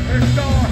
liquor store.